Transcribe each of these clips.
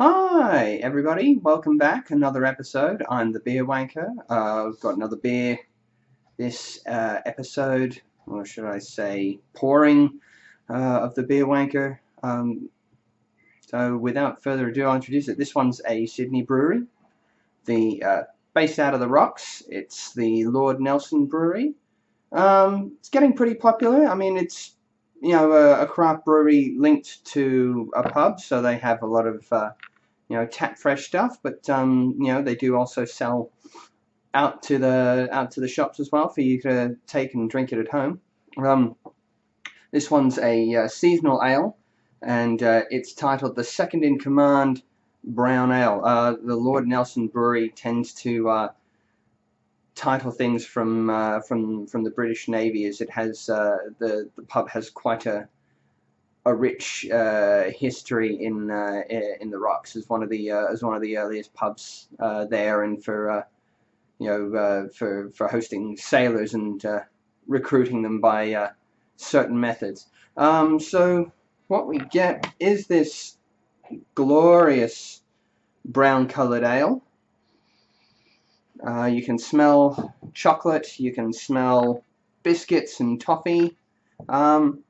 Hi, everybody. Welcome back. Another episode. I'm the Beer Wanker. Uh, I've got another beer this uh, episode, or should I say, pouring uh, of the Beer Wanker. Um, so, without further ado, I'll introduce it. This one's a Sydney brewery, the uh, based out of the Rocks. It's the Lord Nelson Brewery. Um, it's getting pretty popular. I mean, it's you know a, a, craft brewery linked to a pub, so they have a lot of uh, you know tap fresh stuff. But um, you know they do also sell out to the out to the shops as well for you to take and drink it at home. Um, this one's a uh, seasonal ale, and uh, it's titled the Second in Command Brown Ale. Uh, the Lord Nelson Brewery tends to uh, title things from uh, from from the British Navy as it has uh, the the pub has quite a a rich uh, history in uh, in the rocks as one of the uh, as one of the earliest pubs uh, there and for you know for for hosting sailors and recruiting them by certain methods. Um, so what we get is this glorious brown colored ale uh, you can smell chocolate, you can smell biscuits and toffee, um,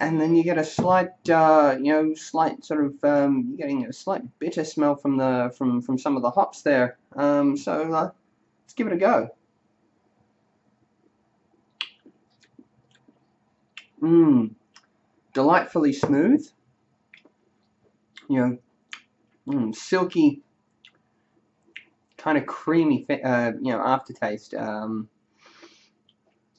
and then you get a slight, uh, you know, slight sort of, um, getting a slight bitter smell from the from from some of the hops there. Um, so uh, let's give it a go. Mmm, delightfully smooth. You know, mm, silky kind of creamy, uh, you know, aftertaste. Um,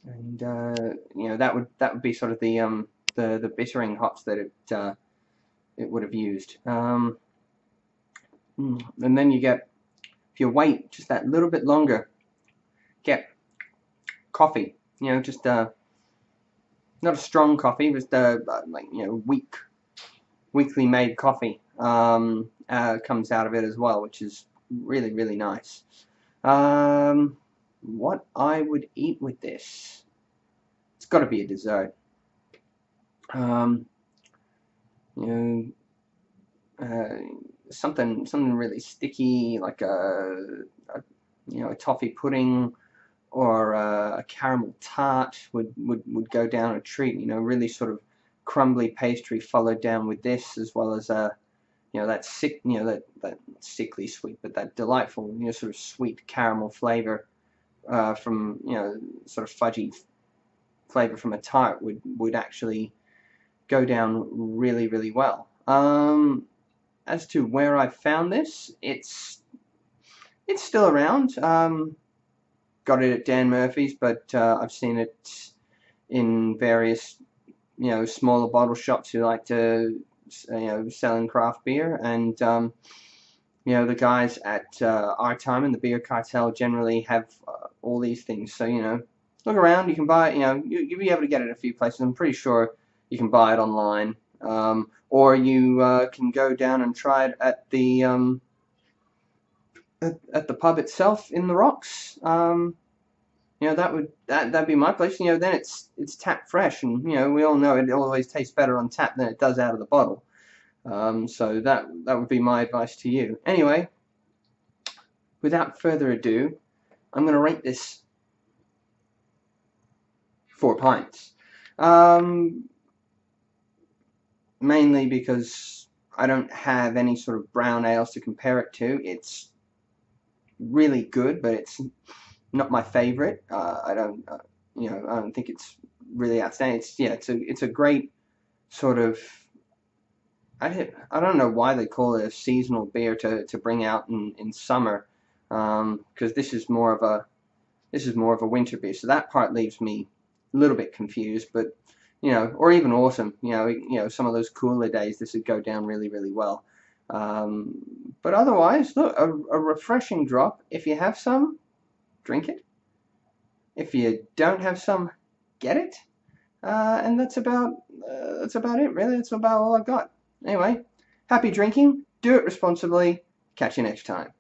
and uh, you know that would that would be sort of the um, the the bittering hops that it uh, it would have used. Um, hmm, and then you get if you wait just that little bit longer, get coffee. You know, just uh, not a strong coffee, just uh, like you know weak, weakly made coffee um, uh, comes out of it as well, which is really, really nice. Um, what I would eat with this? It's got to be a dessert. Um, you know, uh, something something really sticky, like a, a you know a toffee pudding or a, a, caramel tart would, would would go down a treat. You know, really sort of crumbly pastry followed down with this, as well as a you know that sick you know that that sickly sweet but that delightful you know sort of sweet caramel flavor uh, from you know sort of fudgy flavor from a tart would would actually go down really really well. Um, as to where I found this it's it's still around. Um, got it at Dan Murphy's but uh, I've seen it in various you know smaller bottle shops who like to you know selling craft beer. And um, you know the guys at uh, our time and the beer cartel generally have uh, all these things. So you know look around you can buy it you know you, will be able to get it a few places. I'm pretty sure you can buy it online um, or you uh, can go down and try it at the um, at, at, the pub itself in the rocks. Um, you know that would that that'd be my place. You know then it's it's tap fresh and you know we all know it always tastes better on tap than it does out of the bottle. Um, so that that would be my advice to you. Anyway without further ado I'm gonna rate this four pints. Um, mainly because I don't have any sort of brown ales to compare it to it's really good but it's not my favorite. Uh, I don't, uh, you know, I don't think it's really outstanding. It's yeah, it's a it's a great sort of. I don't, I don't know why they call it a seasonal beer to, to bring out in, in summer, because um, this is more of a this is more of a winter beer. So that part leaves me a little bit confused, but you know, or even autumn. You know, you know, some of those cooler days, this would go down really, really well. Um, but otherwise, look, a, a refreshing drop. If you have some, drink it. If you don't have some, get it. Uh, and that's about uh, that's about it, really. That's about all I've got. Anyway, happy drinking. Do it responsibly. Catch you next time.